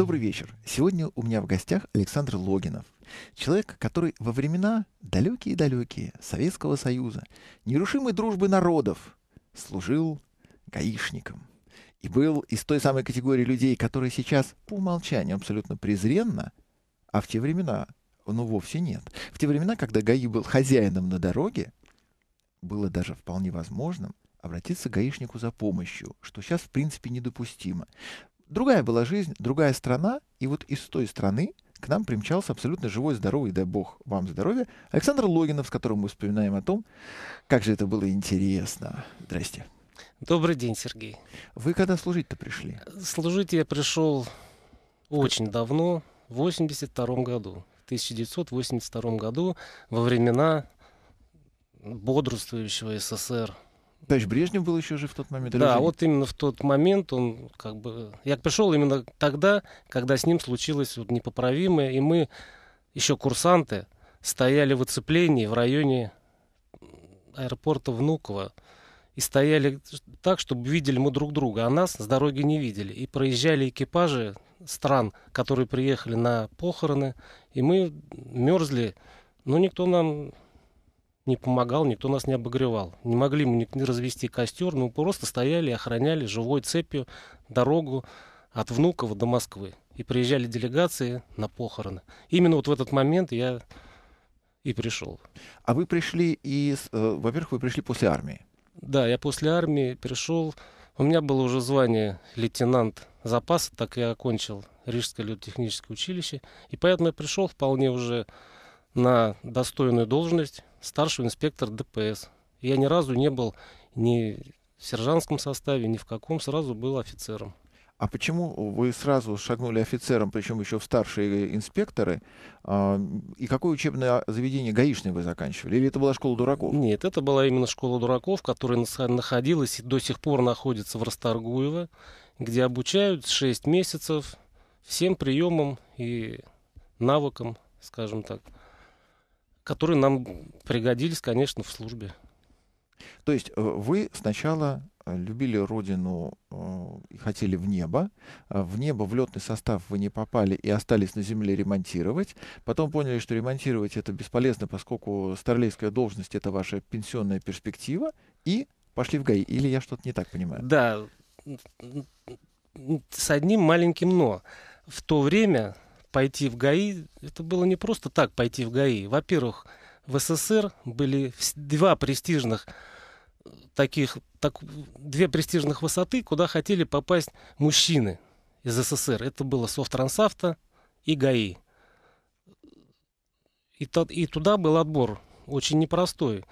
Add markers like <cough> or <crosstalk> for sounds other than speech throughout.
Добрый вечер. Сегодня у меня в гостях Александр Логинов. Человек, который во времена далекие-далекие Советского Союза, нерушимой дружбы народов, служил гаишником. И был из той самой категории людей, которые сейчас по умолчанию абсолютно презренно, а в те времена, ну, вовсе нет. В те времена, когда ГАИ был хозяином на дороге, было даже вполне возможным обратиться к гаишнику за помощью, что сейчас, в принципе, недопустимо. Другая была жизнь, другая страна, и вот из той страны к нам примчался абсолютно живой, здоровый, дай бог вам здоровья, Александр Логинов, с которым мы вспоминаем о том, как же это было интересно. Здрасте. Добрый день, Сергей. Вы когда служить-то пришли? Служить я пришел очень давно, в 82 году. В 1982 году, во времена бодрствующего СССР. Товарищ Брежнев был еще жив в тот момент? Да, вот именно в тот момент он как бы... Я пришел именно тогда, когда с ним случилось вот непоправимое, и мы, еще курсанты, стояли в оцеплении в районе аэропорта Внуково и стояли так, чтобы видели мы друг друга, а нас с дороги не видели. И проезжали экипажи стран, которые приехали на похороны, и мы мерзли, но никто нам не помогал, никто нас не обогревал. Не могли мы не развести костер, мы просто стояли и охраняли живой цепью дорогу от Внуково до Москвы. И приезжали делегации на похороны. Именно вот в этот момент я и пришел. А вы пришли из... Э, во-первых, вы пришли после армии. Да, я после армии пришел. У меня было уже звание лейтенант запаса, так я окончил Рижское летотехническое училище. И поэтому я пришел вполне уже на достойную должность старшего инспектора ДПС. Я ни разу не был ни в сержантском составе, ни в каком, сразу был офицером. А почему вы сразу шагнули офицером, причем еще в старшие инспекторы? А, и какое учебное заведение гаишное вы заканчивали? Или это была школа дураков? Нет, это была именно школа дураков, которая находилась и до сих пор находится в Расторгуево, где обучают 6 месяцев всем приемам и навыкам, скажем так, которые нам пригодились, конечно, в службе. То есть э, вы сначала э, любили родину э, и хотели в небо. В небо, в летный состав вы не попали и остались на земле ремонтировать. Потом поняли, что ремонтировать это бесполезно, поскольку старлейская должность это ваша пенсионная перспектива. И пошли в ГАИ. Или я что-то не так понимаю? Да, с одним маленьким но. В то время пойти в ГАИ, это было не просто так пойти в ГАИ. Во-первых, в СССР были два престижных таких, так, две престижных высоты, куда хотели попасть мужчины из СССР. Это было Софтрансавто и ГАИ. И, и туда был отбор очень непростой.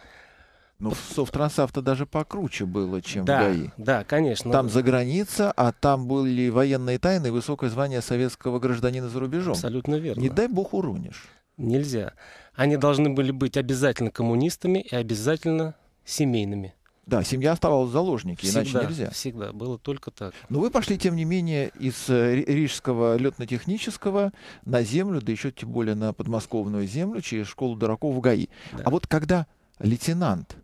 Ну, в Софтрансавто даже покруче было, чем да, в ГАИ. Да, конечно. Там за граница, а там были военные тайны и высокое звание советского гражданина за рубежом. Абсолютно верно. Не дай бог уронишь. Нельзя. Они должны были быть обязательно коммунистами и обязательно семейными. Да, семья оставалась в заложнике, всегда, иначе нельзя. Всегда, было только так. Но вы пошли, тем не менее, из э, Рижского летно-технического на землю, да еще тем более на подмосковную землю, через школу дураков в ГАИ. Да. А вот когда лейтенант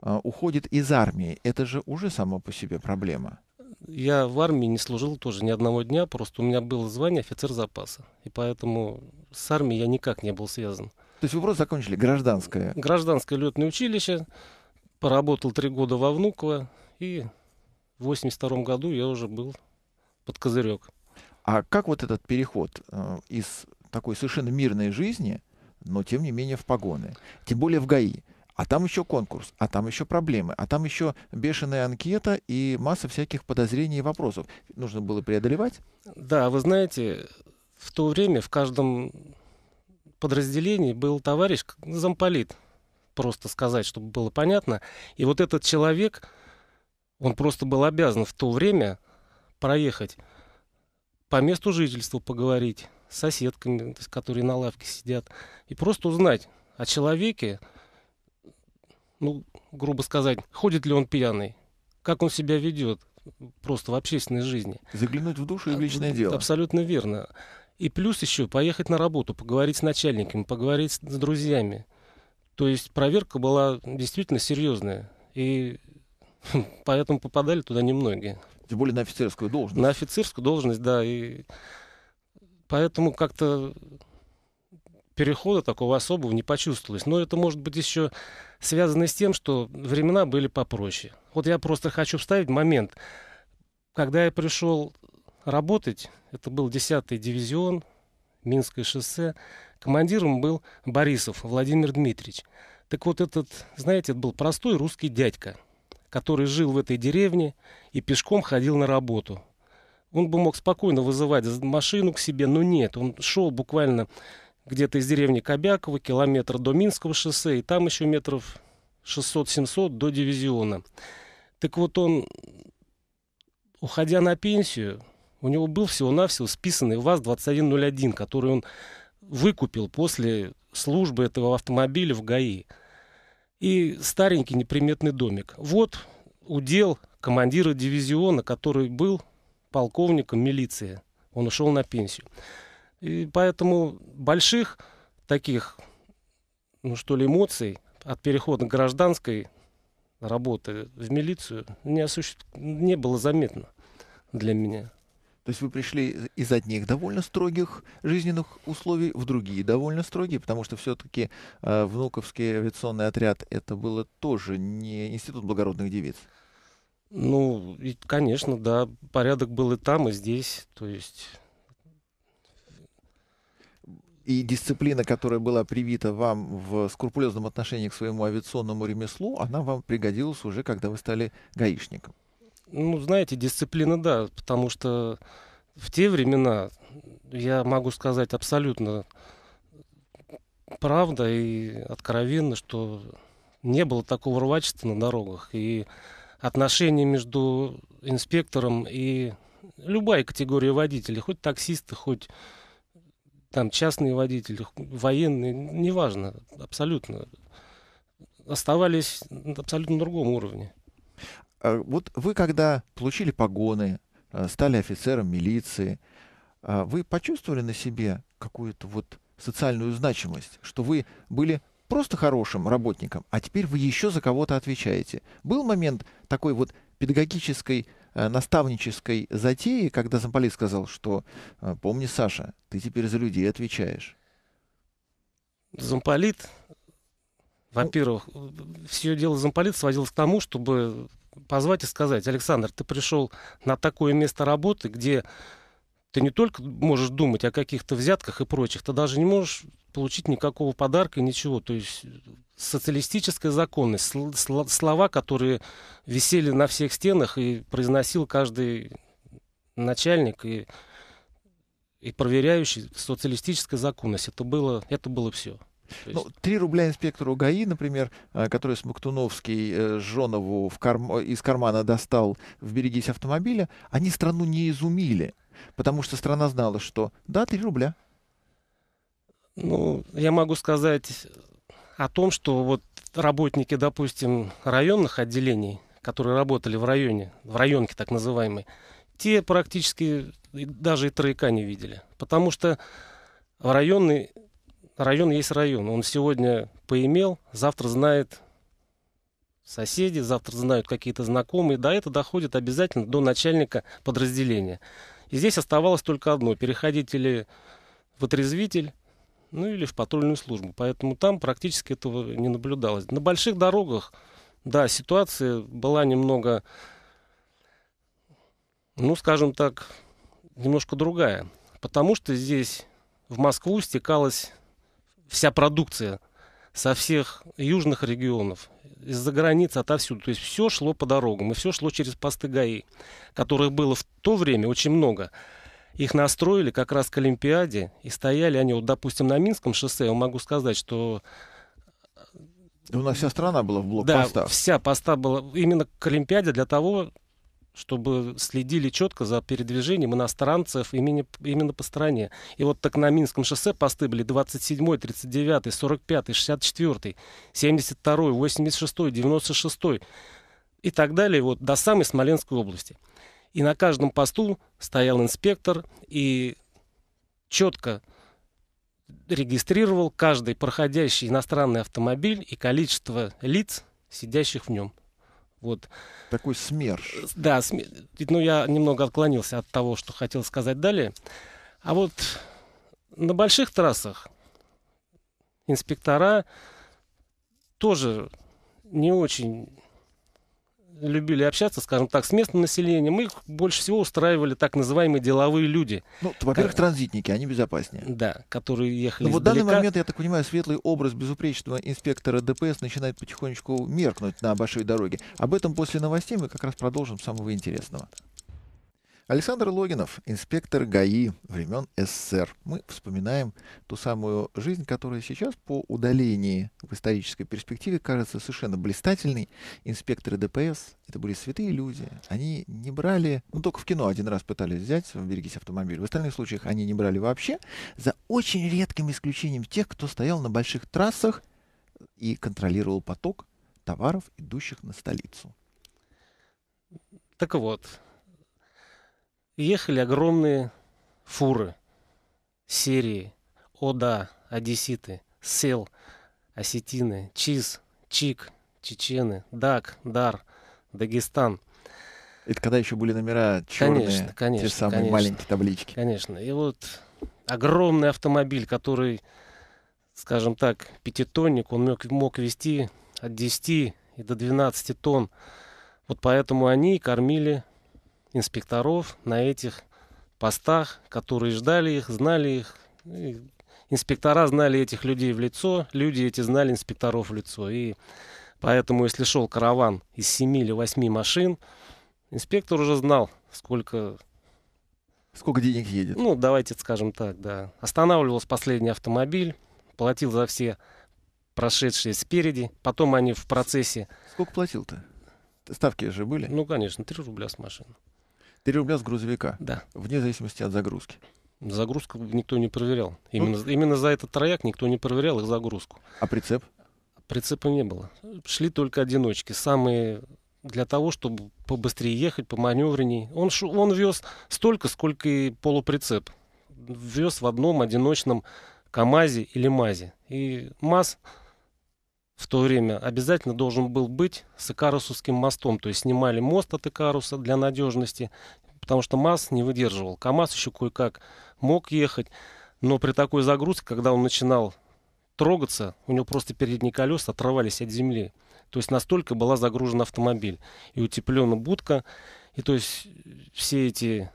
уходит из армии, это же уже само по себе проблема. Я в армии не служил тоже ни одного дня, просто у меня было звание офицер запаса. И поэтому с армией я никак не был связан. То есть вы просто закончили гражданское? Гражданское летное училище, поработал три года во Внуково, и в 82 году я уже был под козырек. А как вот этот переход э, из такой совершенно мирной жизни, но тем не менее в погоны, тем более в ГАИ, а там еще конкурс, а там еще проблемы, а там еще бешеная анкета и масса всяких подозрений и вопросов. Нужно было преодолевать? Да, вы знаете, в то время в каждом подразделении был товарищ замполит, просто сказать, чтобы было понятно. И вот этот человек, он просто был обязан в то время проехать по месту жительства поговорить с соседками, которые на лавке сидят, и просто узнать о человеке, ну, грубо сказать, ходит ли он пьяный, как он себя ведет просто в общественной жизни. Заглянуть в душу и в личное дело. Абсолютно верно. И плюс еще поехать на работу, поговорить с начальниками, поговорить с, друзьями. То есть проверка была действительно серьезная. И <laughs> поэтому попадали туда немногие. Тем более на офицерскую должность. На офицерскую должность, да. И поэтому как-то перехода такого особого не почувствовалось. Но это может быть еще связано с тем, что времена были попроще. Вот я просто хочу вставить момент. Когда я пришел работать, это был 10-й дивизион, Минское шоссе, командиром был Борисов Владимир Дмитриевич. Так вот этот, знаете, это был простой русский дядька, который жил в этой деревне и пешком ходил на работу. Он бы мог спокойно вызывать машину к себе, но нет, он шел буквально где-то из деревни Кобякова, километр до Минского шоссе, и там еще метров 600-700 до дивизиона. Так вот он, уходя на пенсию, у него был всего-навсего списанный ВАЗ-2101, который он выкупил после службы этого автомобиля в ГАИ. И старенький неприметный домик. Вот удел командира дивизиона, который был полковником милиции. Он ушел на пенсию. И поэтому больших таких, ну что ли, эмоций от перехода гражданской работы в милицию не, осуществ... не было заметно для меня. То есть вы пришли из одних довольно строгих жизненных условий в другие довольно строгие, потому что все-таки э, внуковский авиационный отряд это было тоже не институт благородных девиц. Ну, и, конечно, да, порядок был и там, и здесь. То есть и дисциплина, которая была привита вам в скрупулезном отношении к своему авиационному ремеслу, она вам пригодилась уже, когда вы стали гаишником. Ну, знаете, дисциплина, да, потому что в те времена, я могу сказать абсолютно правда и откровенно, что не было такого рвачества на дорогах. И отношения между инспектором и любая категория водителей, хоть таксисты, хоть там частные водители, военные, неважно, абсолютно, оставались на абсолютно другом уровне. А вот вы, когда получили погоны, а, стали офицером милиции, а вы почувствовали на себе какую-то вот социальную значимость, что вы были просто хорошим работником, а теперь вы еще за кого-то отвечаете. Был момент такой вот педагогической Э, наставнической затеи, когда замполит сказал, что э, помни, Саша, ты теперь за людей отвечаешь? Замполит, во-первых, все дело замполит сводилось к тому, чтобы позвать и сказать, Александр, ты пришел на такое место работы, где ты не только можешь думать о каких-то взятках и прочих, ты даже не можешь получить никакого подарка, ничего. То есть социалистическая законность, слова, которые висели на всех стенах и произносил каждый начальник и, и проверяющий социалистическая законность. Это было, это было все. Ну, 3 рубля инспектору ГАИ, например, э, который Смоктуновский э, Жонову в карм... из кармана достал в «Берегись автомобиля», они страну не изумили, потому что страна знала, что да, 3 рубля. Ну, я могу сказать о том, что вот работники, допустим, районных отделений, которые работали в районе, в районке так называемой, те практически даже и трояка не видели. Потому что районный, район есть район. Он сегодня поимел, завтра знает соседи, завтра знают какие-то знакомые. Да, это доходит обязательно до начальника подразделения. И здесь оставалось только одно. Переходить или в отрезвитель, ну или в патрульную службу. Поэтому там практически этого не наблюдалось. На больших дорогах, да, ситуация была немного, ну, скажем так, немножко другая. Потому что здесь в Москву стекалась вся продукция со всех южных регионов, из-за границы, отовсюду. То есть все шло по дорогам, и все шло через посты ГАИ, которых было в то время очень много. Их настроили как раз к Олимпиаде, и стояли они, вот, допустим, на Минском шоссе, я могу сказать, что... У нас вся страна была в блокпостах. Да, вся поста была именно к Олимпиаде для того, чтобы следили четко за передвижением иностранцев именно, именно по стране. И вот так на Минском шоссе посты были 27, 39, 45, 64, 72, 86, 96 и так далее, вот до самой Смоленской области. И на каждом посту стоял инспектор и четко регистрировал каждый проходящий иностранный автомобиль и количество лиц, сидящих в нем. Вот. Такой СМЕРШ. Да, сме... ну я немного отклонился от того, что хотел сказать далее. А вот На больших трассах инспектора тоже не очень любили общаться, скажем так, с местным населением. Их больше всего устраивали так называемые деловые люди. Ну, во-первых, транзитники, они безопаснее. Да, которые ехали Но вот в данный момент, я так понимаю, светлый образ безупречного инспектора ДПС начинает потихонечку меркнуть на большой дороге. Об этом после новостей мы как раз продолжим самого интересного. Александр Логинов, инспектор ГАИ времен СССР. Мы вспоминаем ту самую жизнь, которая сейчас по удалении в исторической перспективе кажется совершенно блистательной. Инспекторы ДПС — это были святые люди. Они не брали, ну только в кино один раз пытались взять, берегись автомобиль. В остальных случаях они не брали вообще, за очень редким исключением тех, кто стоял на больших трассах и контролировал поток товаров, идущих на столицу. Так вот, ехали огромные фуры, серии, Ода, Одесситы, Сел, Осетины, Чиз, Чик, Чечены, Дак, Дар, Дагестан. Это когда еще были номера черные, конечно, конечно, те самые конечно, маленькие таблички. Конечно. И вот огромный автомобиль, который, скажем так, пятитонник, он мог, мог вести от 10 и до 12 тонн. Вот поэтому они кормили инспекторов на этих постах, которые ждали их, знали их. Инспектора знали этих людей в лицо, люди эти знали инспекторов в лицо. И поэтому, если шел караван из семи или восьми машин, инспектор уже знал, сколько... Сколько денег едет? Ну, давайте скажем так, да. Останавливался последний автомобиль, платил за все прошедшие спереди. Потом они в процессе... Сколько платил-то? Ставки же были? Ну, конечно, 3 рубля с машины. 3 рубля с грузовика. Да. Вне зависимости от загрузки. Загрузку никто не проверял. Именно, Ну. именно за этот трояк никто не проверял их загрузку. А прицеп? Прицепа не было. Шли только одиночки. Самые для того, чтобы побыстрее ехать, поманевренней. Он, шу- он вез столько, сколько и полуприцеп. Вез в одном одиночном КАМАЗе или МАЗе. И МАЗ в то время обязательно должен был быть с Икарусовским мостом. То есть снимали мост от Икаруса для надежности, потому что МАЗ не выдерживал. КАМАЗ еще кое-как мог ехать, но при такой загрузке, когда он начинал трогаться, у него просто передние колеса отрывались от земли. То есть настолько была загружена автомобиль. И утеплена будка. И то есть все эти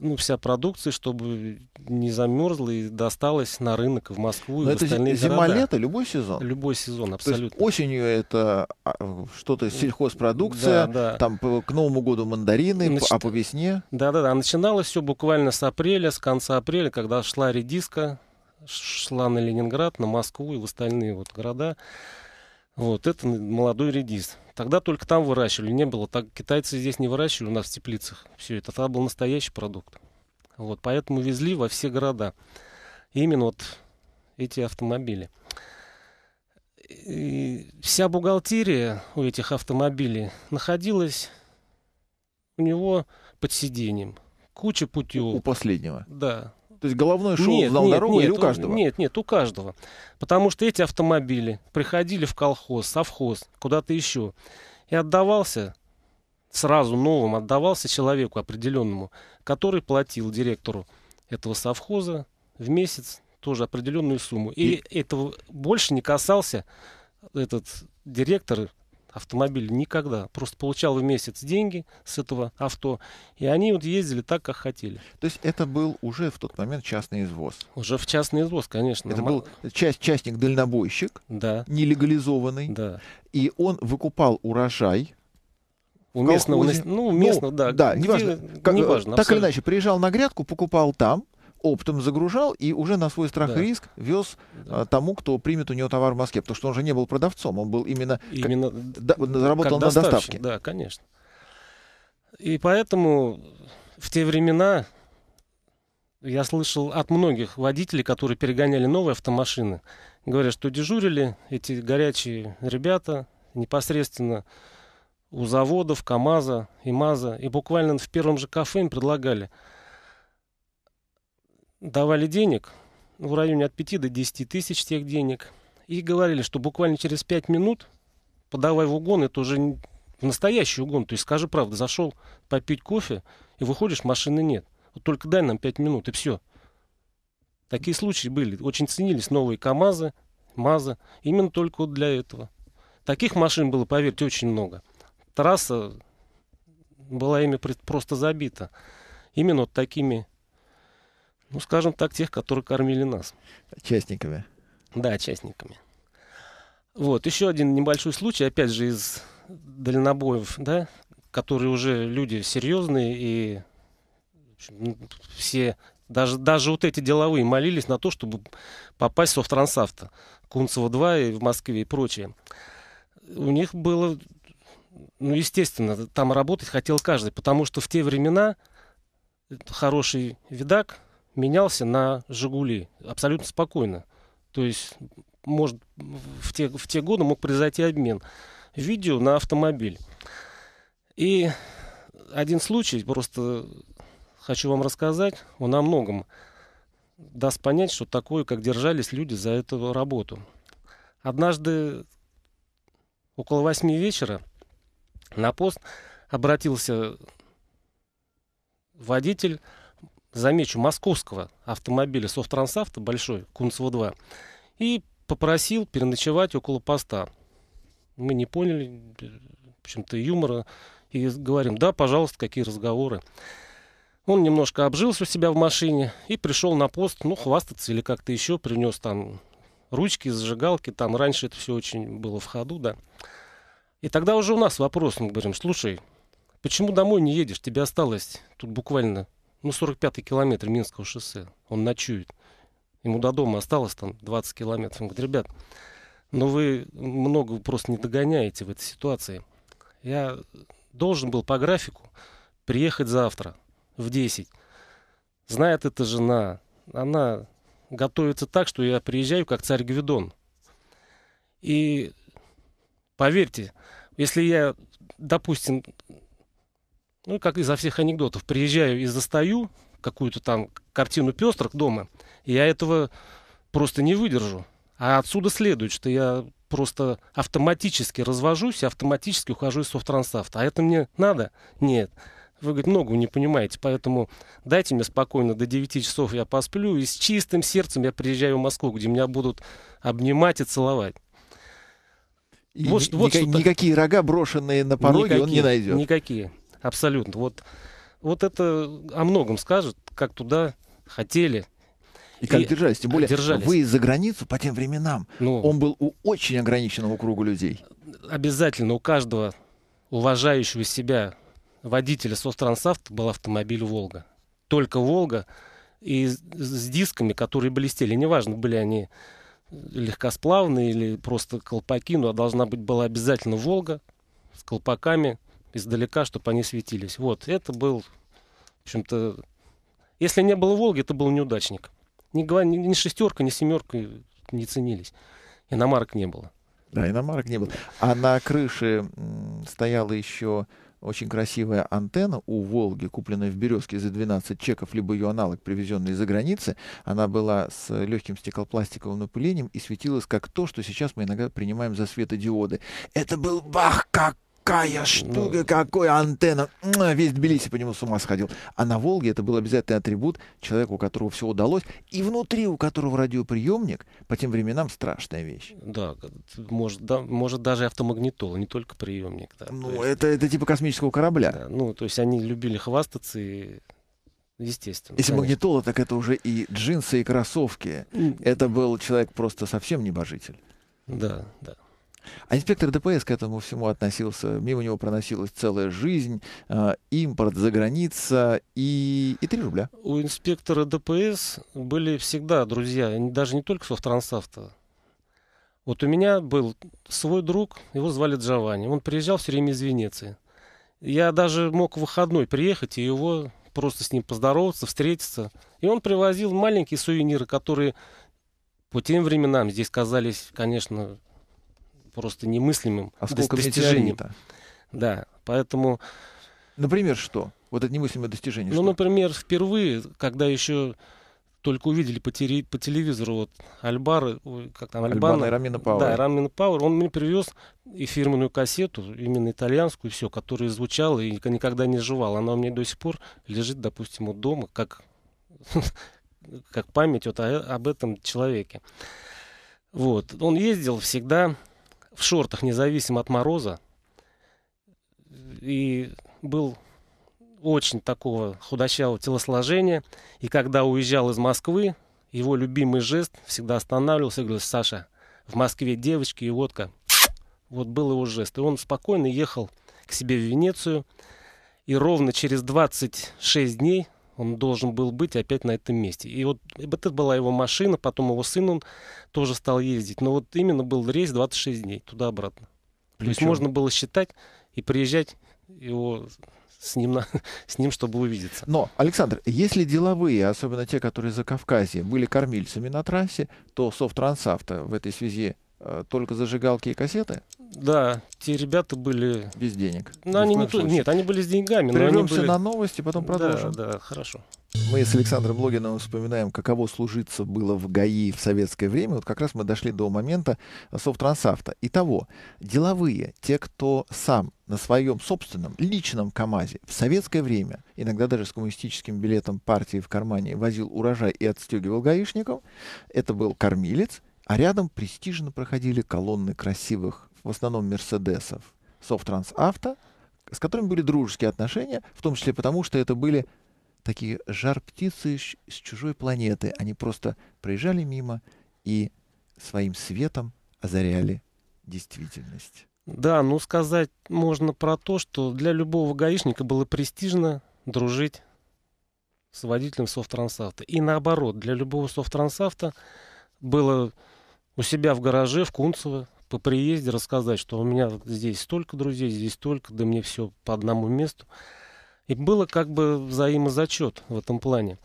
ну, вся продукция, чтобы не замерзла и досталась на рынок в Москву и Но в это остальные зи- города. зима-лето, любой сезон. Любой сезон, То есть абсолютно. осенью это а, что-то сельхозпродукция, Да, да. там к Новому году мандарины, Значит, а по весне Да-да-да, начиналось все буквально с апреля, с конца апреля, когда шла редиска, шла на Ленинград, на Москву и в остальные вот города. Вот, это молодой редис. Тогда только там выращивали, не было. Так китайцы здесь не выращивали у нас в теплицах. Все это тогда был настоящий продукт. Вот, поэтому везли во все города. Именно вот эти автомобили. И вся бухгалтерия у этих автомобилей находилась у него под сиденьем. Куча у путевок. последнего. Да. То есть головной шел, Нет, знал нет, дорогу или нет, у каждого? Нет, нет, у каждого. Потому что эти автомобили приходили в колхоз, совхоз, куда-то еще. И отдавался, сразу новым отдавался человеку определенному, который платил директору этого совхоза в месяц тоже определенную сумму. И, этого больше не касался этот директор автомобиля никогда. Просто получал в месяц деньги с этого авто, и они вот ездили так, как хотели. То есть это был уже в тот момент частный извоз. Уже в частный извоз, конечно. Это был часть, частник-дальнобойщик, Да, нелегализованный, да. и он выкупал урожай. У местного, ну, местного, да. Да, где- неважно. Как- неважно, так или абсолютно. иначе, приезжал на грядку, покупал там, оптом загружал и уже на свой страх Да. и риск вез Да. а, тому, кто примет у него товар в Москве. Потому что он же не был продавцом, он был именно... Именно да, заработал как на доставке. Да, конечно. И поэтому в те времена я слышал от многих водителей, которые перегоняли новые автомашины, говорят, что дежурили эти горячие ребята непосредственно у заводов КАМАЗа и МАЗа. И буквально в первом же кафе им предлагали, давали денег в районе от 5 до 10 тысяч тех денег. И говорили, что буквально через 5 минут подавай в угон, это уже в настоящий угон. То есть скажи правду, зашел попить кофе и выходишь, машины нет. Вот только дай нам 5 минут, и все. Такие случаи были. Очень ценились новые КАМАЗы, МАЗы. Именно только вот для этого. Таких машин было, поверьте, очень много. Трасса была ими просто забита. Именно вот такими, ну, скажем так, тех, которые кормили нас. Частниками. Да, частниками. Вот, еще один небольшой случай, опять же, из дальнобоев, да, которые уже люди серьезные и все, даже, даже вот эти деловые молились на то, чтобы попасть в Софтрансавто, Кунцево 2 и в Москве и прочее. У них было, ну, естественно, там работать хотел каждый, потому что в те времена хороший видак менялся на «Жигули» абсолютно спокойно. То есть, может, в те, в те годы мог произойти обмен видео на автомобиль. И один случай, просто хочу вам рассказать, он о многом даст понять, что такое, как держались люди за эту работу. Однажды около восьми вечера на пост обратился водитель, замечу, московского автомобиля Софтрансавто, большой, Кунцево-2, и попросил переночевать около поста. Мы не поняли, в общем-то, юмора, и говорим, да, пожалуйста, какие разговоры. Он немножко обжился у себя в машине и пришел на пост, ну, хвастаться или как-то еще, принес там ручки, зажигалки, там раньше это все очень было в ходу, да. И тогда уже у нас вопрос, мы говорим, слушай, почему домой не едешь? Тебе осталось тут буквально, ну, 45-й километр Минского шоссе. Он ночует. Ему до дома осталось там 20 километров. Он говорит, ребят, но ну вы много просто не догоняете в этой ситуации. Я должен был по графику приехать завтра в 10. Знает эта жена, она готовится так, что я приезжаю как царь Гвидон. И поверьте, если я, допустим, ну, как изо всех анекдотов, приезжаю и застаю какую-то там картину пестрых дома, я этого просто не выдержу. А отсюда следует, что я просто автоматически развожусь и автоматически ухожу из софтрансафта. А это мне надо? Нет. Вы, говорит, много не понимаете, поэтому дайте мне спокойно до 9 часов я посплю, и с чистым сердцем я приезжаю в Москву, где меня будут обнимать и целовать. И вот, ни, вот ника- никакие рога, брошенные на пороге, никакие, он не найдет. Никакие, абсолютно. Вот, вот это о многом скажет, как туда хотели и как и держались. Тем более, держались. вы за границу по тем временам. Ну, он был у очень ограниченного круга людей. Обязательно у каждого уважающего себя водителя Сострансавто был автомобиль «Волга». Только «Волга» и с, с дисками, которые блестели. Неважно, были они легкосплавные или просто колпаки, но должна быть была обязательно «Волга» с колпаками издалека, чтобы они светились. Вот, это был, в общем-то, если не было «Волги», это был неудачник. Ни, ни, ни шестерка, ни семерка не ценились. Иномарок не было. Да, иномарок не было. А на крыше стояла еще очень красивая антенна у «Волги», купленная в «Березке» за 12 чеков, либо ее аналог, привезенный из-за границы. Она была с легким стеклопластиковым напылением и светилась как то, что сейчас мы иногда принимаем за светодиоды. Это был бах, как какая штука, какой антенна. Весь Тбилиси по нему с ума сходил. А на Волге это был обязательный атрибут человека, у которого все удалось, и внутри у которого радиоприемник, по тем временам страшная вещь. Да, может, да, может даже автомагнитола, не только приемник. Да. Ну, есть... это, это типа космического корабля. Да, ну, то есть они любили хвастаться и Естественно. Если конечно. магнитола, так это уже и джинсы, и кроссовки. Это был человек просто совсем небожитель. Да, да. А инспектор ДПС к этому всему относился. Мимо него проносилась целая жизнь, э, импорт за граница и, и 3 рубля. У инспектора ДПС были всегда друзья, даже не только Софтрансавто. Вот у меня был свой друг, его звали Джованни. Он приезжал все время из Венеции. Я даже мог в выходной приехать и его просто с ним поздороваться, встретиться. И он привозил маленькие сувениры, которые по тем временам здесь казались, конечно, просто немыслимым а достижением. Да, поэтому... Например, что? Вот это немыслимое достижение. Ну, что? например, впервые, когда еще только увидели по, теле- по телевизору вот Альбар, как там, Альбана Альбана, и Рамина Пауэр. Да, Рамина Пауэр, он мне привез и фирменную кассету, именно итальянскую, все, которая звучала и никогда не жевал. Она у меня до сих пор лежит, допустим, вот дома, как, <laughs> как память вот о- об этом человеке. Вот. Он ездил всегда в шортах, независимо от мороза. И был очень такого худощавого телосложения. И когда уезжал из Москвы, его любимый жест всегда останавливался и говорил, Саша, в Москве девочки и водка. Вот был его жест. И он спокойно ехал к себе в Венецию. И ровно через 26 дней он должен был быть опять на этом месте. И вот это была его машина, потом его сын он тоже стал ездить. Но вот именно был рейс 26 дней, туда-обратно. То есть Причем- можно было считать и приезжать его с ним, на- <laughs> с ним чтобы увидеться. Но, Александр, если деловые, особенно те, которые за Кавказье, были кормильцами на трассе, то Софтрансавто в этой связи э, только зажигалки и кассеты Да, те ребята были... без денег. В они не то-. Нет, они были с деньгами, но Прервемся были... на новости, потом продолжим. Да, да, хорошо. Мы с Александром Логиновым вспоминаем, каково служиться было в ГАИ в советское время. Вот как раз мы дошли до момента Софтрансавто. Итого, деловые, те, кто сам на своем собственном личном КАМАЗе в советское время, иногда даже с коммунистическим билетом партии в кармане, возил урожай и отстегивал гаишников, это был кормилец, а рядом престижно проходили колонны красивых, в основном мерседесов, Софтрансавто, с которыми были дружеские отношения, в том числе потому, что это были такие жар-птицы с чужой планеты. Они просто проезжали мимо и своим светом озаряли действительность. Да, ну сказать можно про то, что для любого гаишника было престижно дружить с водителем софтрансавта. И наоборот, для любого софтрансавта было у себя в гараже в Кунцево по приезде рассказать, что у меня здесь столько друзей, здесь столько, да мне все по одному месту. И было как бы взаимозачет в этом плане.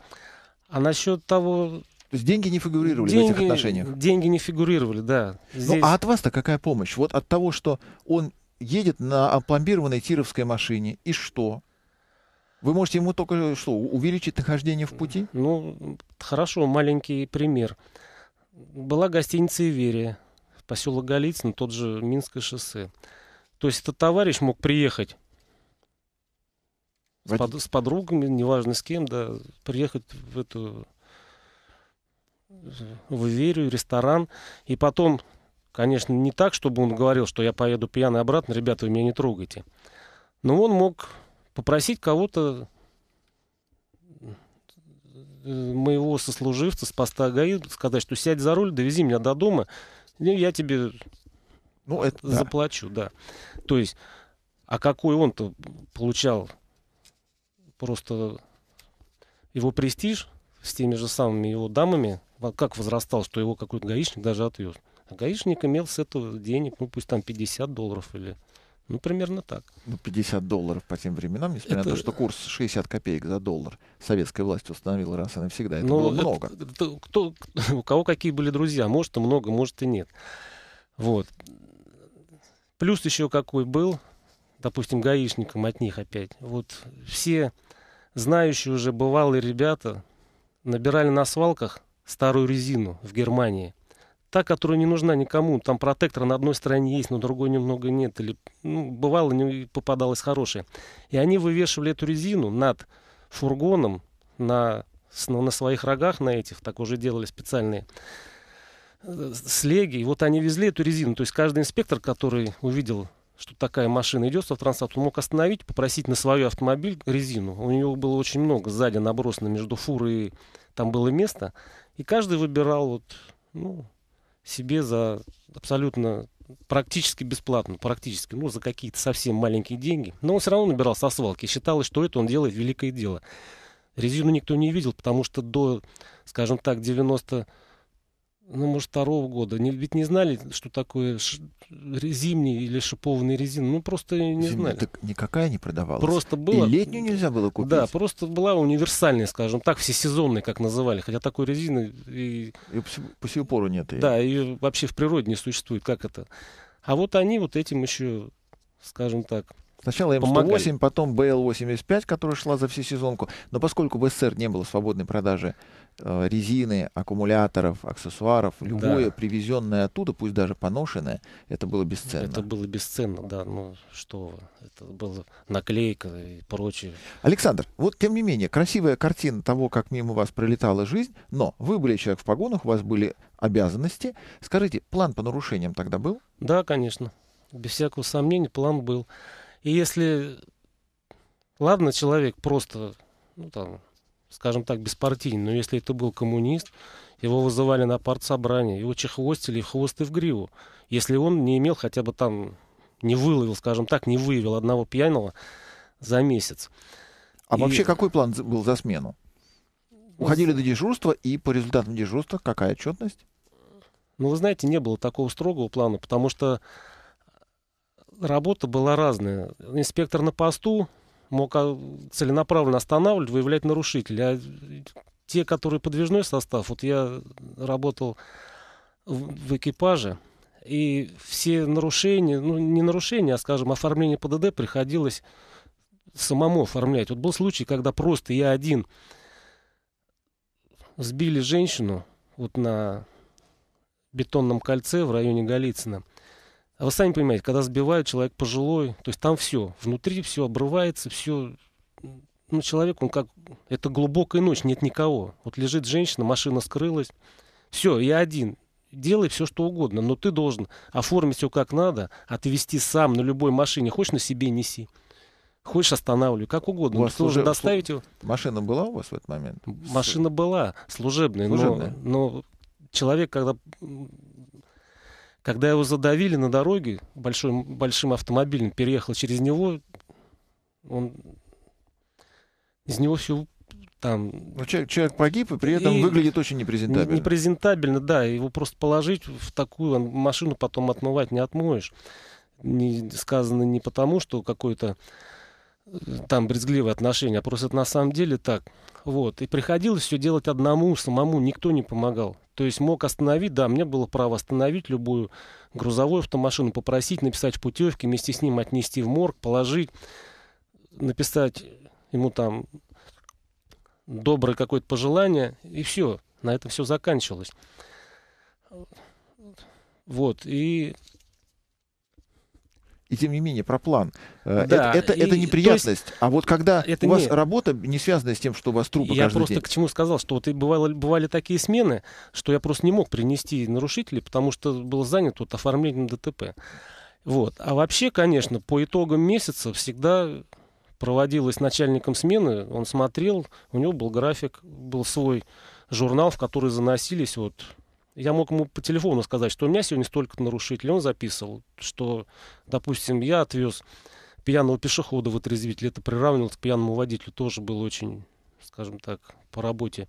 А насчет того... То есть деньги не фигурировали в этих отношениях. деньги не фигурировали, да. Ну, Здесь- а от вас-то какая помощь? Вот от того, что он едет на опломбированной тировской машине, и что? Вы можете ему только что, увеличить нахождение в пути? Ну, хорошо, маленький пример. Была гостиница «Иверия», поселок Голицын, тот же Минское шоссе. То есть этот товарищ мог приехать с, под- с подругами, неважно с кем, да, приехать в эту в Иверию, ресторан, и потом, конечно, не так, чтобы он говорил, что я поеду пьяный обратно, ребята, вы меня не трогайте. Но он мог попросить кого-то э, моего сослуживца с поста ГАИ сказать, что сядь за руль, довези меня до дома, и я тебе Ну, это да. заплачу, да. То есть, а какой он-то получал просто его престиж с теми же самыми его дамами, как возрастал, что его какой-то гаишник даже отвез. А гаишник имел с этого денег, ну пусть там 50 долларов или, ну примерно так. Ну, 50 долларов по тем временам, несмотря на Это- то, что курс 60 копеек за доллар советская власть установила раз и навсегда. Это Ну, было это- много. это кто, <laughs> у кого какие были друзья, может и много, может и нет. Вот. Плюс еще какой был, допустим, гаишником от них опять. Вот все знающие уже бывалые ребята набирали на свалках старую резину в Германии. Та, которая не нужна никому. Там протектор на одной стороне есть, на другой немного нет. Или, ну, бывало, не попадалось хорошее. И они вывешивали эту резину над фургоном на, на своих рогах, на этих, так уже делали специальные э, слеги. И вот они везли эту резину. То есть каждый инспектор, который увидел, что такая машина идет в транспорт, он мог остановить, попросить на свой автомобиль резину. У него было очень много сзади набросано между фурой там было место. И каждый выбирал вот, ну, себе за абсолютно практически бесплатно, практически, ну, за какие-то совсем маленькие деньги. Но он все равно набирал со свалки. Считалось, что это он делает великое дело. Резину никто не видел, потому что до, скажем так, 90, ну, может, второго года, не, ведь не знали, что такое ш- зимний или шипованный резина. Ну, просто не Зимняя знали. так никакая не продавалась. Просто было... И летнюю нельзя было купить. Да, просто была универсальная, скажем так, всесезонная, как называли. Хотя такой резины и И по, по сию пору нет ее. да, ее вообще в природе не существует. Как это? А вот они вот этим еще, скажем так, Сначала Помогали. М108, потом БЛ-85, которая шла за всесезонку. Но поскольку в СССР не было свободной продажи э, резины, аккумуляторов, аксессуаров, любое Да. привезенное оттуда, пусть даже поношенное, это было бесценно. Это было бесценно, да, ну что вы. Это была наклейка и прочее. Александр, вот тем не менее, красивая картина того, как мимо вас пролетала жизнь, но вы были человек в погонах, у вас были обязанности. Скажите, план по нарушениям тогда был? Да, конечно. Без всякого сомнения план был. И если, ладно, человек просто, ну там, скажем так, беспартийный, но если это был коммунист, его вызывали на партсобрание, его чехвостили в хвост и в гриву. Если он не имел хотя бы там, не выловил, скажем так, не выявил одного пьяного за месяц. А И- вообще какой план был за смену? Уходили до дежурства, и по результатам дежурства какая отчетность? Ну, вы знаете, не было такого строгого плана, потому что работа была разная. Инспектор на посту мог а, целенаправленно останавливать, выявлять нарушителей. А те, которые подвижной состав, вот я работал в, в экипаже, и все нарушения, ну не нарушения, а, скажем, оформление ПДД приходилось самому оформлять. Вот был случай, когда просто я один сбили женщину вот на бетонном кольце в районе Голицына. А вы сами понимаете, когда сбивают человек пожилой, то есть там все, внутри все обрывается, все, ну, человек, он как, это глубокая ночь, нет никого. Вот лежит женщина, машина скрылась, все, я один. Делай все, что угодно, но ты должен оформить все как надо, отвезти сам на любой машине. Хочешь на себе неси, хочешь останавливай, как угодно. У Но вас служеб- доставить его. Машина была у вас в этот момент? Машина была служебная, но- Служебная. Но, человек, когда, когда его задавили на дороге большой, большим автомобилем, переехал через него, он из него все там Ну, человек, человек погиб, и при этом И выглядит очень не- непрезентабельно. непрезентабельно, да, его просто положить в такую машину потом отмывать не отмоешь. Не, сказано не потому, что какое-то э, там брезгливое отношение, а просто это на самом деле так. Вот. И приходилось все делать одному, самому, никто не помогал. То есть мог остановить, да, мне было право остановить любую грузовую автомашину, попросить написать в путевке, вместе с ним отнести в морг, положить, написать ему там доброе какое-то пожелание, и все. На этом все заканчивалось. Вот, и И тем не менее, про план. Э, Да, это, это, и- это то неприятность. а вот когда это у вас не- работа не связана с тем, что у вас трупы я каждый просто день. к чему сказал, что вот и бывало, бывали такие смены, что я просто не мог принести нарушителей, потому что был занят вот оформлением ДТП. Вот. А вообще, конечно, по итогам месяца всегда проводилось начальником смены, он смотрел, у него был график, был свой журнал, в который заносились вот я мог ему по телефону сказать, что у меня сегодня столько нарушителей. Он записывал, что, допустим, я отвез пьяного пешехода в отрезвитель. Это приравнивалось к пьяному водителю. Тоже было очень, скажем так, по работе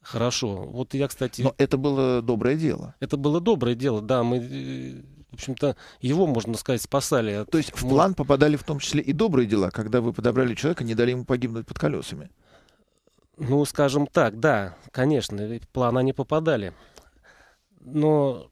хорошо. Вот я, кстати, Но это было доброе дело. это было доброе дело. Да, мы, э, в общем-то, его, можно сказать, спасали. от- То есть в план попадали в том числе и добрые дела, когда вы подобрали человека, не дали ему погибнуть под колесами. Ну, скажем так, да, конечно, в план они попадали. Но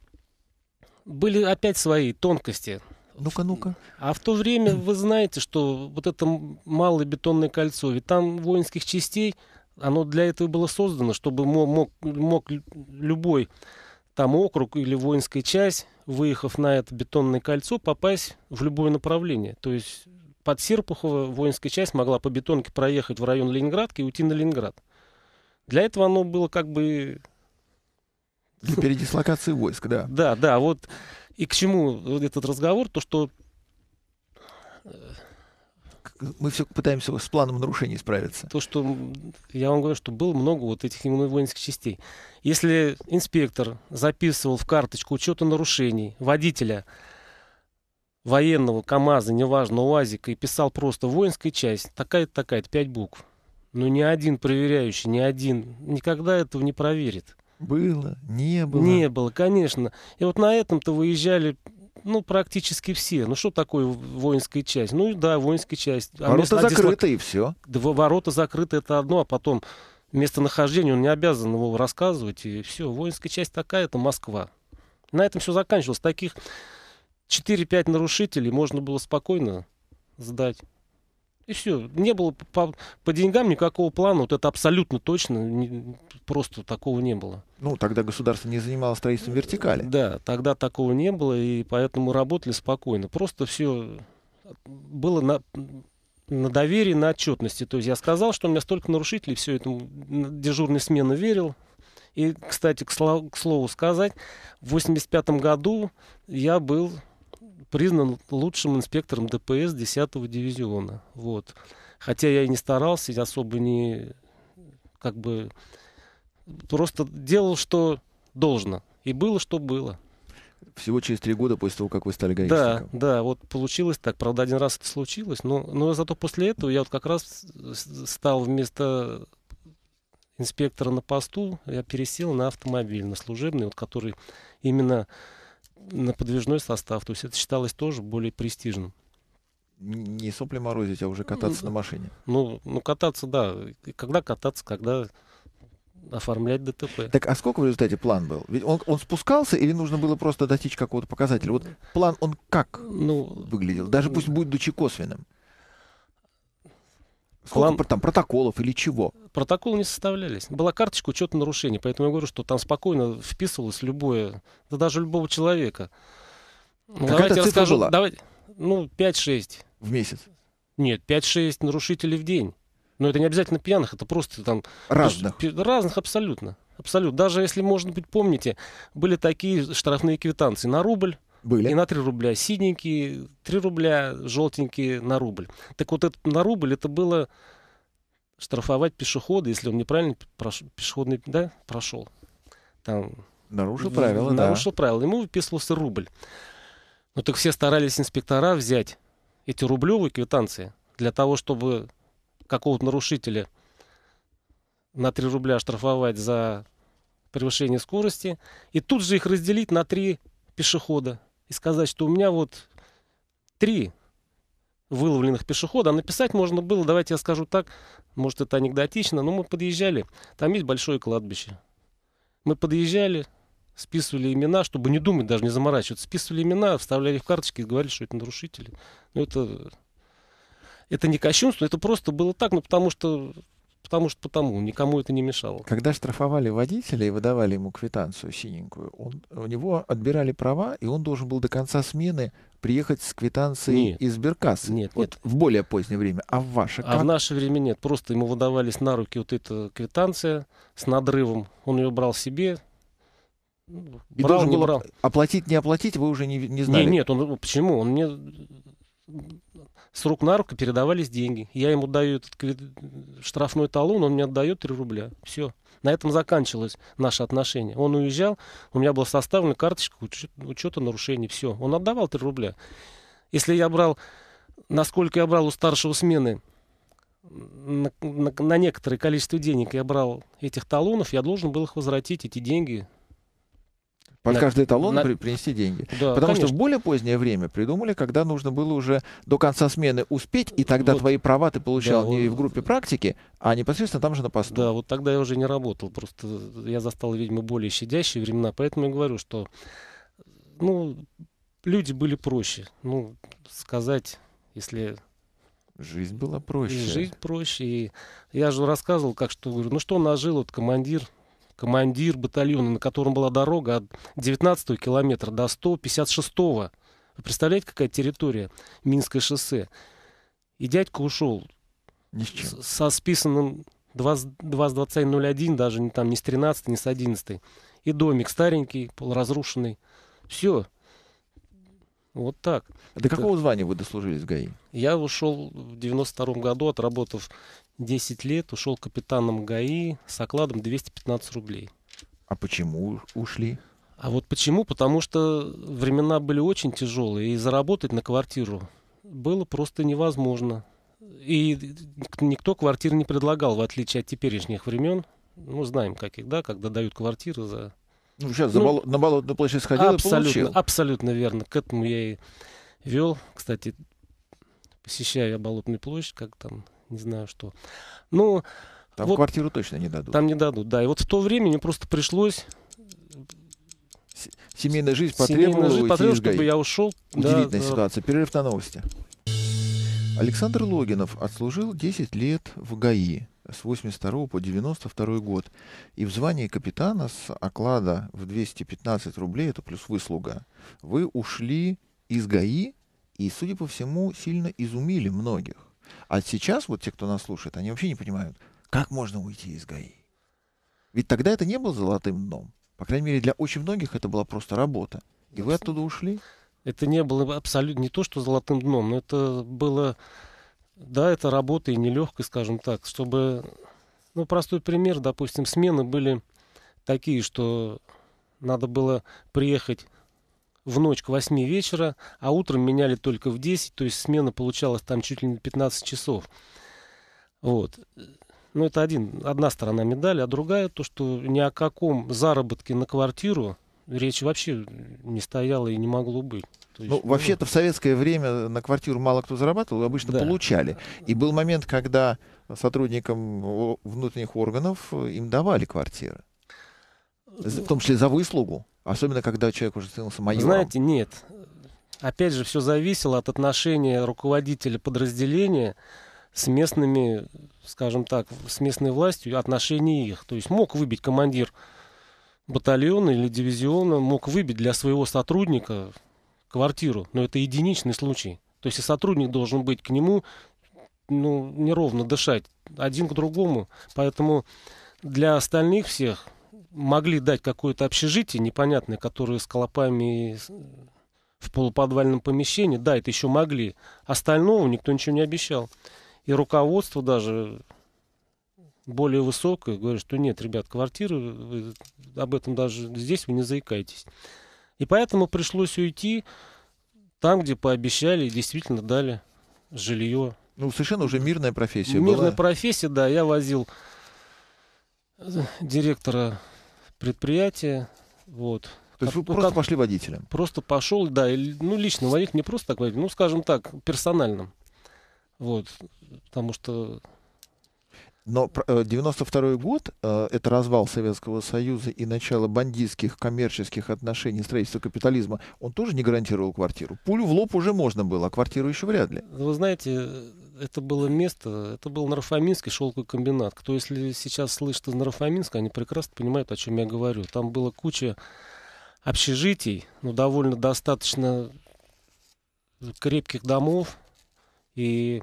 были опять свои тонкости. Ну-ка, ну-ка. А в то время вы знаете, что вот это малое бетонное кольцо, ведь там воинских частей, оно для этого было создано, чтобы мо- мог, мог лю- любой там округ или воинская часть, выехав на это бетонное кольцо, попасть в любое направление. То есть под Серпухово воинская часть могла по бетонке проехать в район Ленинградки и уйти на Ленинград. Для этого оно было как бы Для <laughs> передислокации войск, да. да, да, вот и к чему этот разговор, то что Мы все пытаемся с планом нарушений справиться. то, что я вам говорю, что было много вот этих именно воинских частей. Если инспектор записывал в карточку учета нарушений водителя военного КАМАЗа, неважно, УАЗика, и писал просто воинская часть, такая-то, такая-то, пять букв. Но ни один проверяющий, ни один никогда этого не проверит. Было, не было. Не было, конечно. И вот на этом-то выезжали, ну, практически все. Ну, что такое воинская часть? Ну, да, воинская часть. А Ворота место- закрыты, и все. да, во- ворота закрыты, это одно, а потом местонахождение, он не обязан его рассказывать, и все, воинская часть такая, это Москва. На этом все заканчивалось. Таких 4-5 нарушителей можно было спокойно сдать. И все. Не было по, по деньгам никакого плана. Вот это абсолютно точно. Не, просто такого не было. Ну, тогда государство не занималось строительством вертикали. Да, тогда такого не было, и поэтому работали спокойно. Просто все было на, на доверии, на отчетности. То есть я сказал, что у меня столько нарушителей, все это дежурной смены верил. И, кстати, к, слов, к слову сказать, в 85 году я был признан лучшим инспектором ДПС 10-го дивизиона. Вот. Хотя я и не старался, я особо не как бы просто делал, что должно. И было, что было. Всего через три года после того, как вы стали гаишником. Да, да, вот получилось так. Правда, один раз это случилось, но, но зато после этого я вот как раз стал вместо инспектора на посту, я пересел на автомобиль, на служебный, вот, который именно на подвижной состав. То есть это считалось тоже более престижным. Не сопли морозить, а уже кататься ну, на машине. Ну, ну, кататься, да. Когда кататься, когда оформлять ДТП. Так а сколько в результате план был? Ведь он, он спускался или нужно было просто достичь какого-то показателя? Вот план, он как ну, выглядел? Даже пусть будучи косвенным. Сколько план... там протоколов или чего? Протоколы не составлялись. Была карточка учета нарушений, поэтому я говорю, что там спокойно вписывалось любое, да даже любого человека. Ну, давайте расскажу. Была? Давайте, ну, 5-6. В месяц? Нет, 5-6 нарушителей в день. Но это не обязательно пьяных, это просто там... Разных? Разных абсолютно. Абсолютно. Даже если, может быть, помните, были такие штрафные квитанции на рубль, были. И на 3 рубля синенькие, 3 рубля желтенькие на рубль. Так вот, это на рубль это было штрафовать пешехода, если он неправильно прош... пешеходный да, прошел. Там, нарушил правила, Нарушил да. правила. Ему выписывался рубль. Но так все старались инспектора взять эти рублевые квитанции для того, чтобы какого-то нарушителя на 3 рубля штрафовать за превышение скорости, и тут же их разделить на 3 пешехода и сказать, что у меня вот три выловленных пешехода, а написать можно было, давайте я скажу так, может это анекдотично, но мы подъезжали, там есть большое кладбище. Мы подъезжали, списывали имена, чтобы не думать, даже не заморачиваться, списывали имена, вставляли в карточки и говорили, что это нарушители. Ну это, это не кощунство, это просто было так, ну потому что потому что потому, никому это не мешало. Когда штрафовали водителя и выдавали ему квитанцию синенькую, он, у него отбирали права, и он должен был до конца смены приехать с квитанцией нет, из сберкассы. Нет, вот нет. В более позднее время. А в ваше как? А в наше время нет. Просто ему выдавались на руки вот эта квитанция с надрывом. Он ее брал себе, и брал, должен был брал. оплатить, не оплатить, вы уже не, не знали? Нет, нет, он, почему? Он мне с рук на руку передавались деньги. Я ему даю этот штрафной талон, он мне отдает 3 рубля. Все. На этом заканчивалось наше отношение. Он уезжал, у меня была составлена карточка учета нарушений. Все. Он отдавал 3 рубля. Если я брал, насколько я брал у старшего смены, на, на, на некоторое количество денег я брал этих талонов, я должен был их возвратить, эти деньги, под на, каждый талон на... принести деньги. Да, Потому конечно. что в более позднее время придумали, когда нужно было уже до конца смены успеть, и тогда вот. твои права ты получал да, не вот. в группе практики, а непосредственно там же на посту. Да, вот тогда я уже не работал. Просто я застал, видимо, более щадящие времена. Поэтому я говорю, что ну, люди были проще. Ну, сказать, если Жизнь была проще. Жизнь проще. И я же рассказывал, как что говорю, ну что нажил вот командир командир батальона, на котором была дорога от 19 километра до 156-го. Вы представляете, какая территория? Минское шоссе. И дядька ушел с, со списанным 20-21-01, даже не, там, не с 13 не с 11 И домик старенький, полуразрушенный. Все. Вот так. А до какого звания вы дослужились в ГАИ? Я ушел в 92 году, отработав 10 лет, ушел капитаном ГАИ с окладом 215 рублей. А почему ушли? А вот почему? Потому что времена были очень тяжелые, и заработать на квартиру было просто невозможно. И никто квартир не предлагал, в отличие от теперешних времен. Ну, знаем, как их, да, когда дают квартиры за... Ну, сейчас ну, бол... на болотную площадь сходил абсолютно, и получил. Абсолютно верно. К этому я и вел. Кстати, посещаю я Болотную площадь, как там не знаю что. Ну, там вот, квартиру точно не дадут. Там не дадут, да. И вот в то время мне просто пришлось... Семейная жизнь потребовала Семейная жизнь потребовала, чтобы я ушел. Удивительная да, ситуация. Перерыв на новости. Александр Логинов отслужил 10 лет в ГАИ с 82 по 92 год. И в звании капитана с оклада в 215 рублей, это плюс выслуга, вы ушли из ГАИ и, судя по всему, сильно изумили многих. А сейчас вот те, кто нас слушает, они вообще не понимают, как можно уйти из ГАИ. Ведь тогда это не было золотым дном. По крайней мере, для очень многих это была просто работа. И вы оттуда ушли? Это не было абсолютно не то, что золотым дном, но это было, да, это работа и нелегкой, скажем так, чтобы, ну, простой пример, допустим, смены были такие, что надо было приехать в ночь к 8 вечера, а утром меняли только в 10, то есть смена получалась там чуть ли не 15 часов. Вот. Ну, это один, одна сторона медали, а другая то, что ни о каком заработке на квартиру речи вообще не стояло и не могло быть. То есть, ну, ну, вообще-то в советское время на квартиру мало кто зарабатывал, обычно да. получали. И был момент, когда сотрудникам внутренних органов им давали квартиры. В том числе за выслугу. Особенно, когда человек уже становился майором. Знаете, нет. Опять же, все зависело от отношения руководителя подразделения с местными, скажем так, с местной властью, отношений их. То есть мог выбить командир батальона или дивизиона, мог выбить для своего сотрудника квартиру, но это единичный случай. То есть и сотрудник должен быть к нему ну, неровно дышать, один к другому. Поэтому для остальных всех могли дать какое-то общежитие непонятное, которое с колопами в полуподвальном помещении, да, это еще могли. Остального никто ничего не обещал. И руководство даже более высокое говорит, что нет, ребят, квартиры, вы, об этом даже здесь вы не заикаетесь. И поэтому пришлось уйти там, где пообещали и действительно дали жилье. Ну, совершенно уже мирная профессия Мирная была. профессия, да. Я возил директора предприятия, вот. То есть вы ну, просто как, пошли водителем? Просто пошел, да, ну, лично водитель, не просто так водитель, ну, скажем так, персональным. Вот, потому что... Но 92 э, год э, это развал Советского Союза и начало бандитских коммерческих отношений, строительства капитализма, он тоже не гарантировал квартиру. Пулю в лоб уже можно было, а квартиру еще вряд ли. Вы знаете, это было место, это был Нарафаминский шелковый комбинат. Кто если сейчас слышит из Нарафаминска, они прекрасно понимают, о чем я говорю. Там была куча общежитий, ну, довольно достаточно крепких домов, и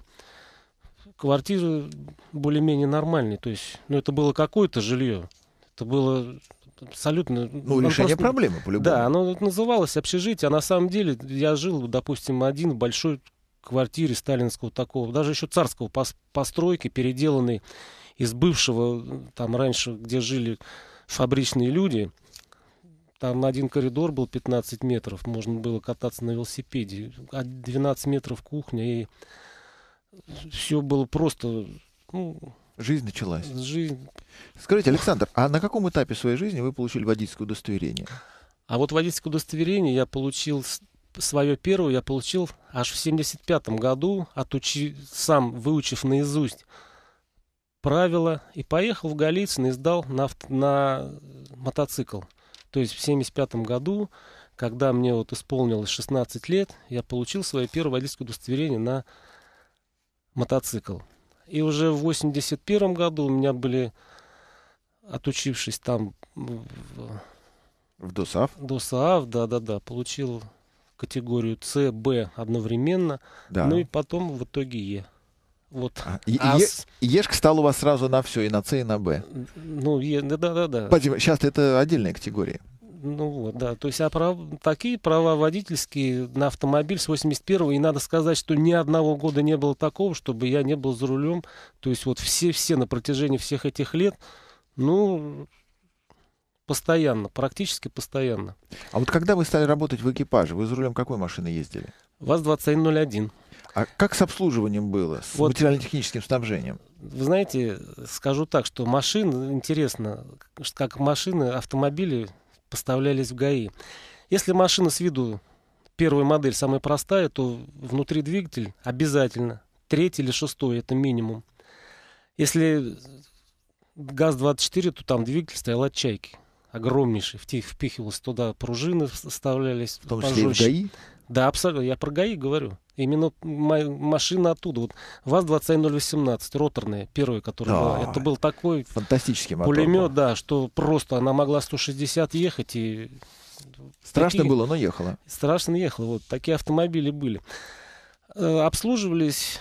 квартиры более-менее нормальные. То есть, ну, это было какое-то жилье. Это было абсолютно... Ну, решение просто... проблемы, по-любому. Да, оно называлось общежитие, а на самом деле я жил, допустим, один большой квартире сталинского такого, даже еще царского постройки, переделанной из бывшего, там раньше, где жили фабричные люди, там один коридор был 15 метров, можно было кататься на велосипеде, 12 метров кухня, и все было просто... Ну, Жизнь началась. Жизнь. Скажите, Александр, а на каком этапе своей жизни вы получили водительское удостоверение? А вот водительское удостоверение я получил, свое первое я получил аж в 75 году, отучи, сам выучив наизусть правила, и поехал в Голицын и сдал на, на мотоцикл. То есть в 75 году, когда мне вот исполнилось 16 лет, я получил свое первое водительское удостоверение на мотоцикл. И уже в 81 году у меня были, отучившись там в, в ДОСАВ? ДОСАВ, да-да-да, получил категорию С, Б одновременно, да. ну и потом в итоге Е. Вот. А, и, а е, с... Ешка стал у вас сразу на все, и на С, и на Б. Ну, е, да-да-да. Сейчас это отдельная категория. Ну вот, да. То есть а прав... такие права водительские на автомобиль с 81-го. И надо сказать, что ни одного года не было такого, чтобы я не был за рулем. То есть вот все-все на протяжении всех этих лет, ну, постоянно, практически постоянно. А вот когда вы стали работать в экипаже, вы за рулем какой машины ездили? ВАЗ-2101. А как с обслуживанием было, с вот, материально-техническим снабжением? Вы знаете, скажу так, что машины, интересно, как машины, автомобили поставлялись в ГАИ. Если машина с виду первая модель самая простая, то внутри двигатель обязательно. Третий или шестой это минимум. Если ГАЗ-24, то там двигатель стоял от чайки. Огромнейший. Впихивалось туда пружины, вставлялись. В том числе и в ГАИ? Да, абсолютно. Я про ГАИ говорю. Именно машина оттуда. Вот ВАЗ-22018, роторная, первая, которая Да. была. Это был такой Фантастический мотор. пулемет, был. да, что просто она могла 160 ехать и Страшно такие- было, но ехала. страшно ехала. Вот такие автомобили были. Э, Обслуживались,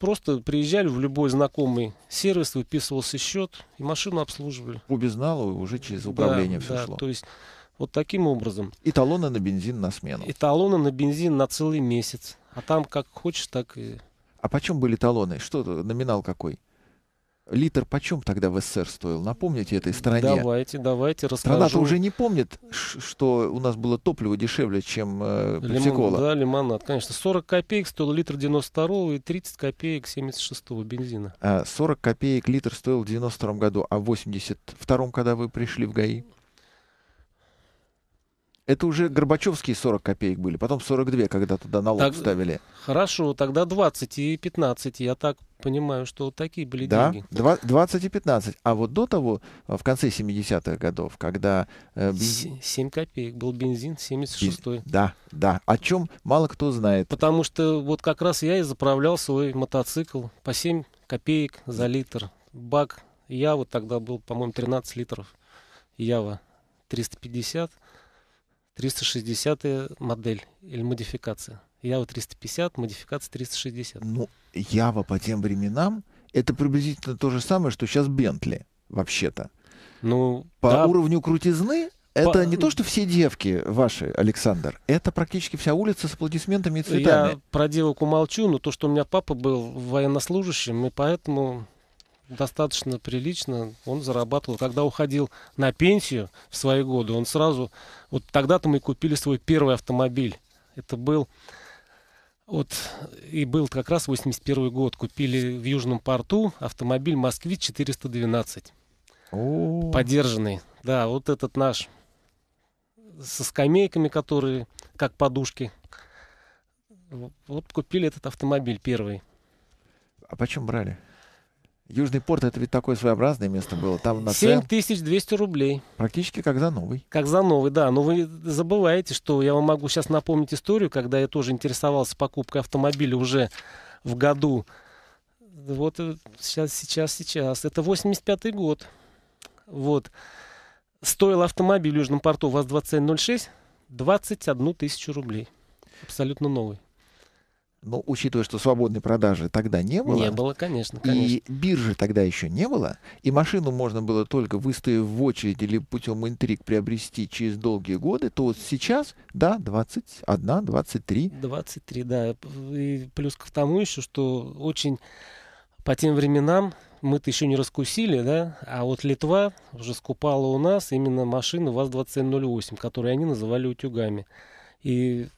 просто приезжали в любой знакомый сервис, выписывался счет, и машину обслуживали. По безналу уже через управление Да, все да, шло. То есть вот таким образом. И талоны на бензин на смену. И талоны на бензин на целый месяц. А там как хочешь, так и... А почем были талоны? Что то номинал какой? Литр почем тогда в СССР стоил? Напомните этой стране. Давайте, давайте, Страна-то расскажу. уже не помнит, что у нас было топливо дешевле, чем э, Лимон- да, лимонад, конечно. 40 копеек стоил литр 92 и 30 копеек 76 бензина. А 40 копеек литр стоил в 92 году, а в 82 когда вы пришли в ГАИ? Это уже Горбачевские 40 копеек были, потом 42, когда туда налог Так, ставили. Хорошо, тогда 20 и 15. Я так понимаю, что вот такие были Да, деньги. Два- 20 и 15. А вот до того, а, в конце 70-х годов, когда... э, бензин- 7 копеек был бензин, 76 Да, да. О чем мало кто знает. Потому что вот как раз я и заправлял свой мотоцикл по 7 копеек за литр. Бак я вот тогда был, по-моему, 13 литров. Ява 350, 360 модель или модификация. Ява 350, модификация 360. Ну, Ява по тем временам, это приблизительно то же самое, что сейчас Бентли, вообще-то. Ну, По да, уровню крутизны, это По- не то, что все девки ваши, Александр, это практически вся улица с аплодисментами и цветами. я про девок умолчу, но то, что у меня папа был военнослужащим, и поэтому достаточно прилично он зарабатывал. Когда уходил на пенсию в свои годы, он сразу... Вот тогда-то мы купили свой первый автомобиль. Это был... Вот, и был как раз 81 год. Купили в Южном порту автомобиль «Москвич-412». О, Подержанный. Да, вот этот наш со скамейками, которые как подушки. Вот купили этот автомобиль первый. А почем брали? Южный порт это ведь такое своеобразное место было. Там на 7200 рублей. практически как за новый. Как за новый, да. Но вы забываете, что я вам могу сейчас напомнить историю, когда я тоже интересовался покупкой автомобиля уже в году. Вот э, сейчас, сейчас, сейчас. Это 85 год. Вот. Стоил автомобиль в Южном порту ВАЗ-2706 21 тысячу рублей. Абсолютно новый. Но учитывая, что свободной продажи тогда не было, Не было, конечно, конечно. и биржи тогда еще не было, и машину можно было только выстояв в очередь или путем интриг приобрести через долгие годы, то вот сейчас, да, 21, 23. 23, да. И плюс к тому еще, что очень по тем временам мы-то еще не раскусили, да, а вот Литва уже скупала у нас именно машины ВАЗ-2708, которые они называли утюгами. И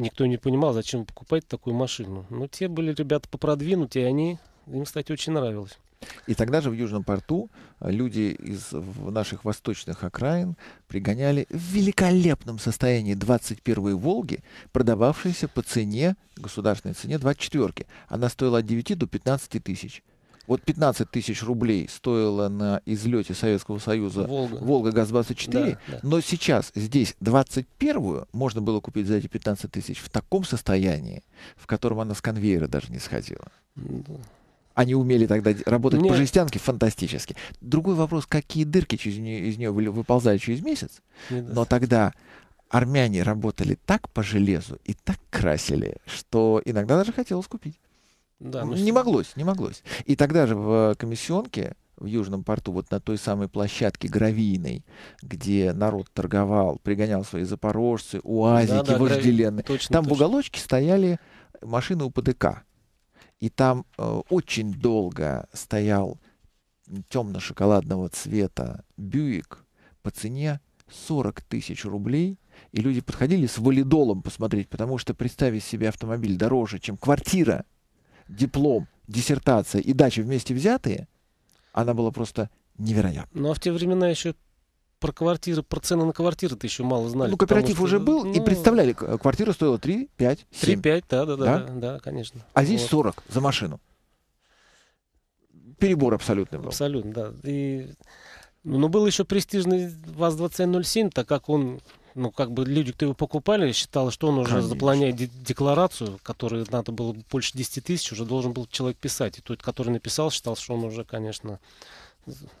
никто не понимал, зачем покупать такую машину. Но те были ребята попродвинутые, и они, им, кстати, очень нравилось. И тогда же в Южном порту а, люди из наших восточных окраин пригоняли в великолепном состоянии 21-й «Волги», продававшиеся по цене, государственной цене 24-ки. Она стоила от 9 до 15 тысяч. Вот 15 тысяч рублей стоила на излете Советского Союза Волга. «Волга ГАЗ-24», Да, да. но сейчас здесь 21-ю можно было купить за эти 15 тысяч в таком состоянии, в котором она с конвейера даже не сходила. Да. Они умели тогда работать Мне- по жестянке фантастически. Другой вопрос, какие дырки через нее, из нее выползают через месяц. Не даст. Но тогда армяне работали так по железу и так красили, что иногда даже хотелось купить. Да, ну, не моглось, не моглось. И тогда же в комиссионке в Южном порту, вот на той самой площадке гравийной, где народ торговал, пригонял свои запорожцы, уазики, Да-да, грави- вожделенные. Точно, Там в точно. уголочке стояли машины УПДК. И там э, очень долго стоял темно-шоколадного цвета Бьюик по цене 40 тысяч рублей. И люди подходили с валидолом посмотреть, потому что представить себе автомобиль дороже, чем квартира, диплом, диссертация и дача вместе взятые, она была просто невероятна. Ну а в те времена еще про квартиры, про цены на квартиры-то еще мало знали. ну, кооператив что, уже был, и ну, представляли, к- квартира стоила 3, 5, 7. 3-5, да, да, да, Да? да, да, конечно. А здесь Вот. 40 за машину. Перебор абсолютный был. Абсолютно, да. И, ну, был еще престижный ВАЗ-2707, так как он ну, как бы люди, кто его покупали, считали, что он уже Конечно. заполняет де- декларацию, которую надо было больше 10 тысяч, уже должен был человек писать. И тот, который написал, считал, что он уже, конечно,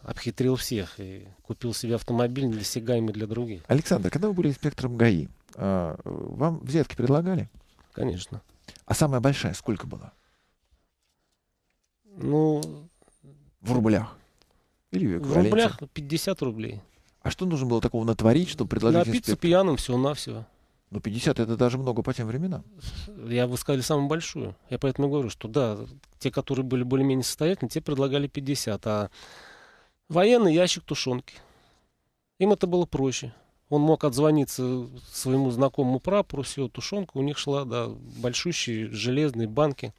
обхитрил всех и купил себе автомобиль недосягаемый для других. Александр, когда вы были инспектором ГАИ, а, вам взятки предлагали? Конечно. А самая большая сколько была? Ну, В рублях? Или в рублях 50 рублей. А что нужно было такого натворить, чтобы предложить Напиться инспектору? пьяным всего-навсего. Ну, 50 это даже много по тем временам. Я бы сказали самую большую. Я поэтому говорю, что да, те, которые были более-менее состоятельны, те предлагали 50. А военный ящик тушенки. Им это было проще. Он мог отзвониться своему знакомому прапору, все, тушенка у них шла, да, большущие железные банки.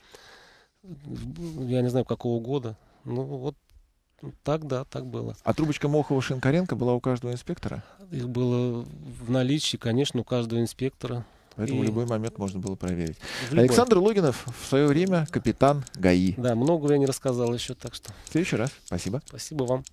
Я не знаю, какого года. Ну, вот так, да, так было. А трубочка Мохова-Шинкаренко была у каждого инспектора. Их было в наличии, конечно, у каждого инспектора. Поэтому И- в любой момент можно было проверить. В любой. Александр Логинов в свое время капитан ГАИ. Да, многого я не рассказал еще, так что В следующий раз. Спасибо. спасибо вам.